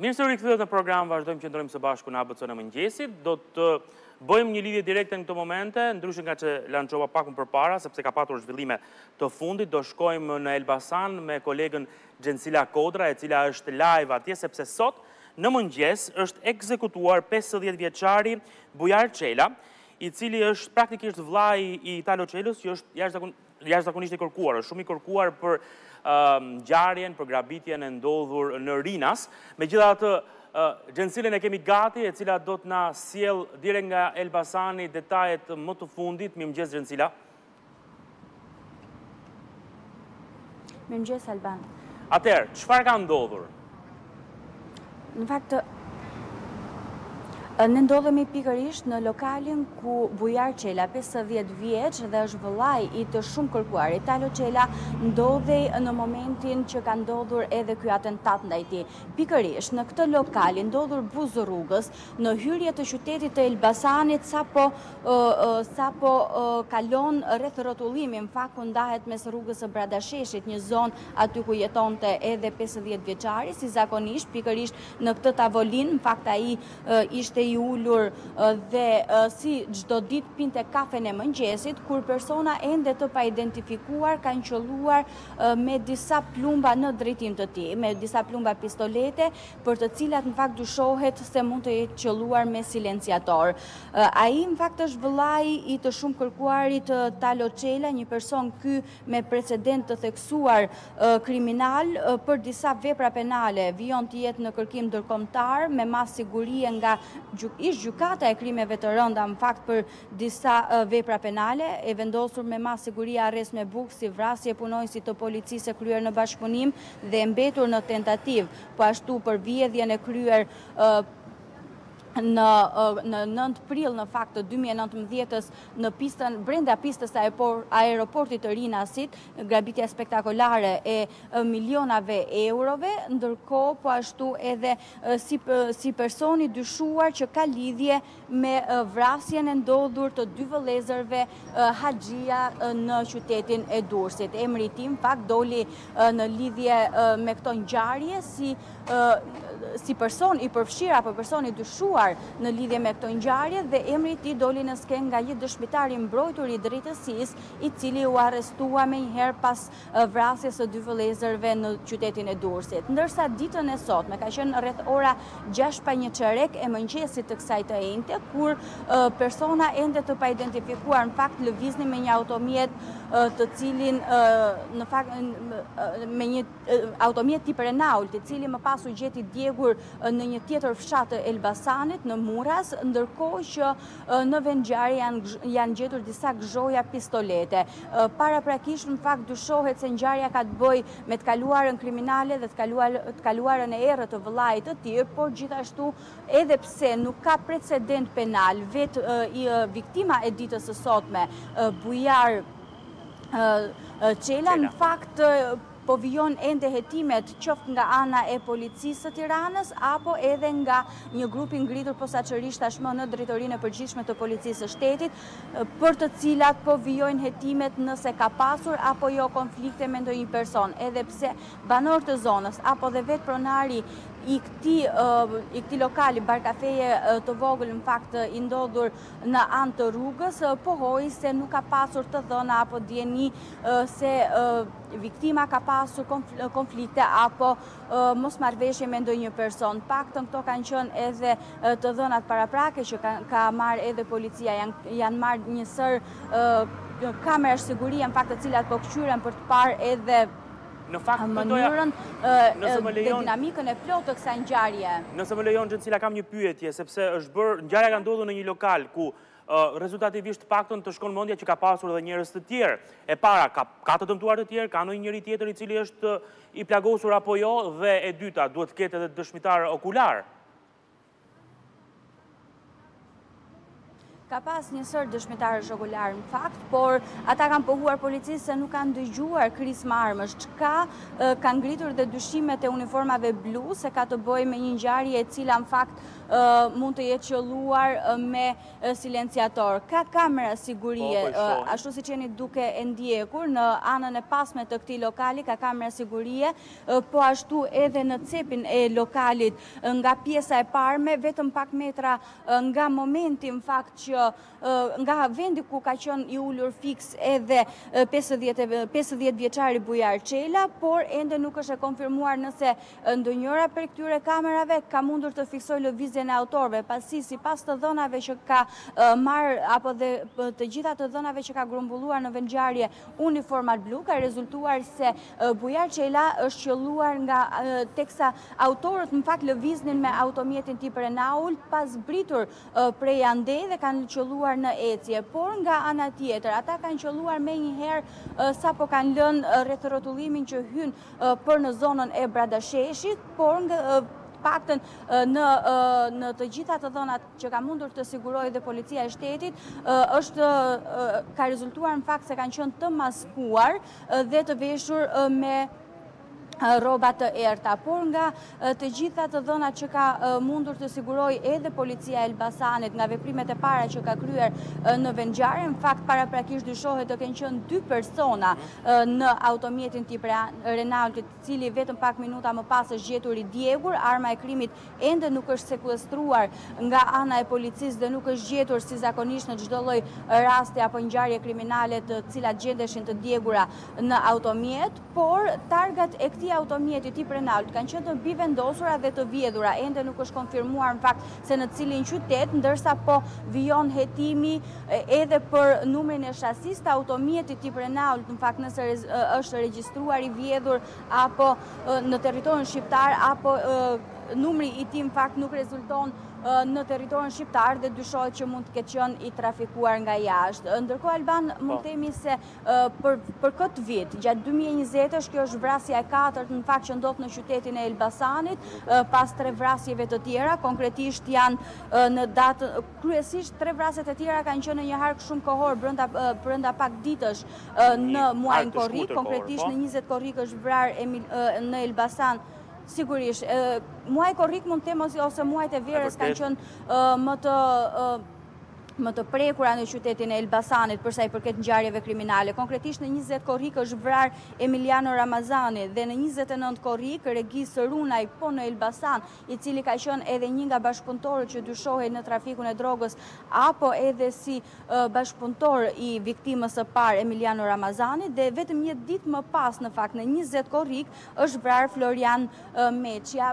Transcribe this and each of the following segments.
Mirë se u rikthyet në program, vazhdojmë qëndrojmë së bashku në ABC-në e mëngjesit. Do të bëjmë një lidhje direkte në këto momente, ndryshe nga që lançova pak më përpara, sepse ka patur zhvillime të fundit. Do shkojmë në Elbasan me kolegën Xhensila Kodra, e cila është live atje, sepse sot në mëngjes është ekzekutuar 50 vjeçari Bujar Çela, i cili është praktikisht vëllai i Talo Çelës, që është jashtëzakon jashtëzakonisht i kërkuar, është shumë i kërkuar për ngjarjen, për grabitjen e ndodhur në Rinas. Megjithatë, Xhensilën e kemi gati, e cila do të na sjellë direkt nga Elbasani detajet më të fundit. Mirëmëngjes Xhensila. Mirëmëngjes Alban. Atëherë, çfarë ka ndodhur? Në fakt, ne ndodhemi pikërisht në lokalin ku Bujar Çela, 50 vjeç dhe është vëllai i të shumëkërkuarit Talo Çela, ndodhej në momentin që ka ndodhur edhe ky atentat ndaj tij. Pikërisht në këtë lokalin ndodhur buzë rrugës, në hyrje të qytetit të Elbasanit, sapo kalon rrethrrotullimin, fakt ku ndahet mes rrugës së Bradasheshit, një zonë aty ku jetonte edhe pesëdhjetë vjeçari, si zakonisht, pikërisht në këtë tavolinë, në fakt ai ishte i ulur dhe si çdo ditë pinte kafen e mëngjesit, kur persona ende të paidentifikuar kanë qëlluar me disa plumba në drejtim të tij, me disa plumba pistolete, për të cilat në fakt dyshohet se mund të jetë qëlluar me silenciator. Ai në fakt është vëllai i të shumëkërkuarit Talo Çela, një person ky me precedentë të theksuar kriminal për disa vepra penale, vijon të jetë në kërkim ndërkombëtar me masë sigurie nga ish-Gjykata e Krimeve të Rënda, në fakt për disa vepra penale, e vendosur me masë sigurie arrest me burg si vrasje e punonjësit të policisë, e kryer në bashkëpunim dhe e mbetur në tentativë, po ashtu për vjedhjen e kryer në nëntë prill në fakt të dy mijë e nëntëmbëdhjetës në pistën brenda pistës së aeroportit të Rinasit, grabitja spektakolare e milionave eurove, ndërkohë po ashtu edhe si person i dyshuar që ka lidhje me vrasjen e ndodhur të dy vëllezërve Haxhia në qytetin e Durrësit. Emri i tij në fakt doli në lidhje me këto ngjarje si si person i përfshirë apo person i dyshuar në lidhje me këto ngjarje dhe emri i tij doli në skenë nga një dëshmitar i mbrojtur i drejtësisë, i cili u arrestua menjëherë pas vrasjes së dy vëllezërve në qytetin e Durrësit. Ndërsa ditën e sotme ka qenë rreth ora gjashtë pa një çerek e mëngjesit të kësaj të enjte, kur persona ende të paidentifikuar në fakt lëviznin me një automjet të cilin në fakt me një automjet tip Renault, i cili më pas u gjet i djegur në një tjetër fshat të Elbasanit, në Murras, ndërkohë që në vendngjarje janë gjetur disa gëzhoja pistolete. Paraprakisht, në fakt, dyshohet se ngjarja ka të bëjë me të kaluarën kriminale dhe të kaluarën e errët të vëllait të tij, por gjithashtu edhe pse nuk ka precedent penal, vetë viktima e ditës së sotme, Bujar Çela në fakt po vijon ende hetimet qoftë nga ana e policisë së Tiranës apo edhe nga një grup i ngritur posaçërisht tashmë në drejtorinë e përgjithshme të policisë së shtetit, për të cilat po vijojnë hetimet nëse ka pasur apo jo konflikte me ndonjë person, edhe pse banorë të zonës apo dhe vetë pronari i këtij lokali bar kafeje të vogël në fakt i ndodhur në anë të rrugës, pohoi se nuk ka pasur të dhëna apo dijeni se viktima ka pasur konflikte apo mosmarrëveshje me ndonjë person. Paktën këto kanë qenë edhe të dhënat paraprake që ka marrë edhe policia. Janë marrë një sërë kamerash sigurie, në fakt të cilat po këqyren për të parë edhe mënyrën dhe dinamikën e plotë të kësaj ngjarje. Nëse më lejon Xhensila kam një pyetje sepse është bërë ngjarja ka ndodhur në një lokal ku rezultativisht të paktën të shkon mendja që ka pasur edhe njerëz të tjerë. E para ka të dëmtuar të tjerë, ka ndonjë njeri tjetër i cili është i plagosur apo jo dhe e dyta duhet të ketë edhe dëshmitarë okularë. Ka pas një sërë dëshmitarësh okularë në fakt, por ata kanë pohuar policisë se nuk kanë dëgjuar krismë armësh, çka ka ngritur dhe dyshimet e uniformave blu, se ka të bëjë me një ngjarje e cila në fakt mund të jetë qëlluar me silenciator. Ka kamera sigurie, po, po, ashtu siç jeni duke e ndjekur, në anën e pasme të këtij lokali, ka kamera sigurie, Po ashtu edhe në cepin e lokalit nga pjesa e parme vetëm pak metra nga momenti në fakt që nga vendi ku ka qenë i ulur fiks edhe 50 vjeçari Bujar Çela, por ende nuk është e konfirmuar nëse ndonjëra prej këtyre kamerave ka mundur të fiksojë lëvizjen e autorëve, pasi sipas të dhënave që ka marrë apo dhe të gjitha të dhënave që ka grumbulluar në vendngjarje uniformat blu ka rezultuar se Bujar Çela është qëlluar nga teksa autorët në fakt lëviznin me automjetin tip Renault pa zbritur prej andej dhe kanë qëlluar në ecje. Por nga ana tjetër, ata kanë qëlluar menjëherë sapo kanë lënë rrethrrotullimin që hyn për në zonën e Bradasheshit, por nga të paktën në të gjitha të dhënat që ka mundur të sigurojë dhe policia e shtetit, është ka rezultuar në fakt se kanë qenë të maskuar dhe të veshur me rroba të errëta, por nga të gjitha të dhënat që ka mundur të sigurojë edhe policia e Elbasanit nga veprimet e para që ka kryer në vendngjarje, në fakt paraprakisht dyshohet të kenë qenë dy persona në automjetin tip Renault, i cili vetëm pak minuta më pas është gjetur i djegur, arma e krimit ende nuk është sekuestruar nga ana e policisë dhe nuk është gjetur si zakonisht në çdo lloj rasti apo ngjarje kriminale të cilat gjendeshin të djegura në automjet, por targat e këtij automjeti tip Renault kanë qenë të mbivendosura dhe të vjedhura, ende nuk është konfirmuar në fakt se në cilin qytet, ndërsa po vijon hetimi edhe për numrin e shasisë të automjetit tip Renault në fakt nëse është regjistruar i vjedhur apo në territorin shqiptar apo numri i tij në fakt nuk rezulton në territorin shqiptar dhe dyshohet që mund të ketë qenë i trafikuar nga jashtë. Ndërkohë Alban po. mund të themi se për këtë vit, gjatë 2020-s, kjo është vrasja e katërt në fakt që ndodh në qytetin e Elbasanit, pas tre vrasjeve të tjera, konkretisht janë në datë Kryesisht, tre vrasjet e tjera kanë qenë në një hark shumë kohor, brenda pak ditësh në muajin korrik, konkretisht në njëzet korrik është vrarë në Elbasan, sigurisht, muaji korrik mund të them ose muajt e verës kanë qenë më të më të prekura në qytetin e Elbasanit përsa i përket ngjarjeve kriminale. Konkretisht në 20 korrik është vrarë Emiliano Ramazani dhe në 29 korrik Regis Runaj po në Elbasan i cili ka qenë edhe një nga bashkëpunëtorët që dyshohej në trafikun e drogës apo edhe si bashkëpunëtor i viktimës së parë Emiliano Ramazanit dhe vetëm një ditë më pas në fakt në njëzet korrik është vrarë Florian Meçja,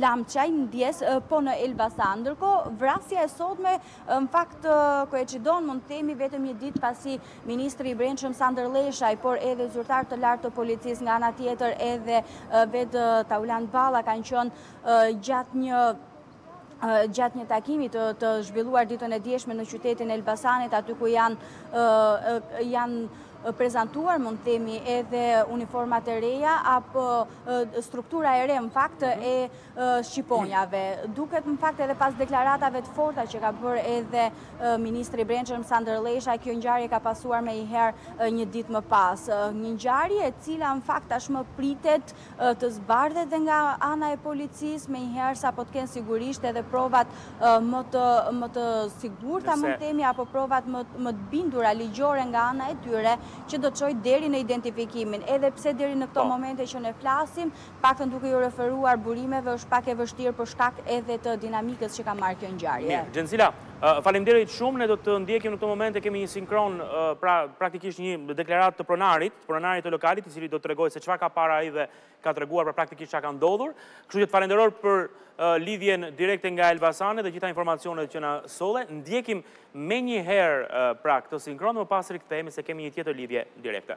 Lamçaj, ndjesë, po në Elbasan. Ndërkohë vrasja e sotme Në fakt, koinçidon mund të themi vetëm një ditë pasi ministri i Brendshëm Sandër Lleshaj, por edhe zyrtarë të lartë të policisë nga ana tjetër edhe vetë Taulant Balla kanë qenë gjatë një gjatë një takimi të, të zhvilluar ditën e djeshme në qytetin e Elbasanit, aty ku janë janë prezantuar, mund të themi, edhe uniformat e reja, apo struktura e re, në fakt, e shqiponjave. Duket në fakt edhe pas deklaratave të forta që ka bërë edhe Ministri i Brendshëm Sandër Lleshaj, kjo ngjarje ka pasuar menjëherë një ditë më pas. Një ngjarje e cila në fakt tashmë pritet të zbardhet dhe nga ana e policisë menjëherë sapo të kenë sigurisht edhe provat më të më të sigurta mund të themi apo provat më të bindura ligjore nga ana e tyre që do të çojë deri në identifikimin edhe pse deri në këto momente që ne flasim paktën duke iu referuar burimeve është pak e vështirë për shkak edhe të dinamikës që ka marrë kjo ngjarje. Mirë, Xhenzila, faleminderit shumë, ne do të ndjekim në këtë moment e kemi një sinkron, pra praktikisht një deklaratë të pronarit, të pronarit të lokalit, i cili do të tregojë se çfarë ka parë ai dhe ka treguar pra praktikisht çfarë ka ndodhur. Kështu që të falenderoj për lidhjen direkte nga Elbasani dhe gjithë informacionet që na solle. Ndjekim menjëherë pra këtë sinkron dhe më pas rikthehemi se kemi një tjetër lidhje direkte.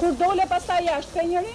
Kur dole pastaj jashtë, pe njeri?